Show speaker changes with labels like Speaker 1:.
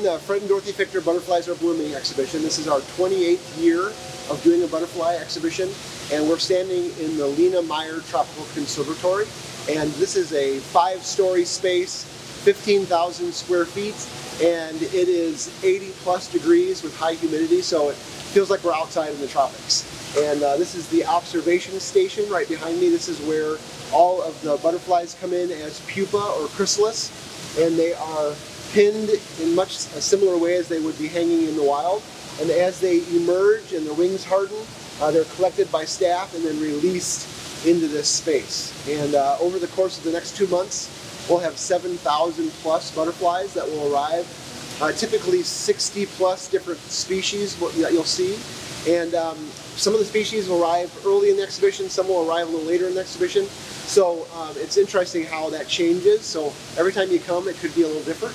Speaker 1: in the Fred and Dorothy Fichter Butterflies Are Blooming exhibition. This is our 28th year of doing a butterfly exhibition, and we're standing in the Lena Meijer Tropical Conservatory. And this is a five-story space, 15,000 square feet, and it is 80 plus degrees with high humidity, so it feels like we're outside in the tropics. And uh, this is the observation station right behind me. This is where all of the butterflies come in as pupa or chrysalis, and they are pinned in much a similar way as they would be hanging in the wild. And as they emerge and their wings harden, uh, they're collected by staff and then released into this space. And uh, over the course of the next two months, we'll have 7,000 plus butterflies that will arrive. Uh, typically 60 plus different species that you'll see. And um, some of the species will arrive early in the exhibition, some will arrive a little later in the exhibition. So um, it's interesting how that changes. So every time you come, it could be a little different.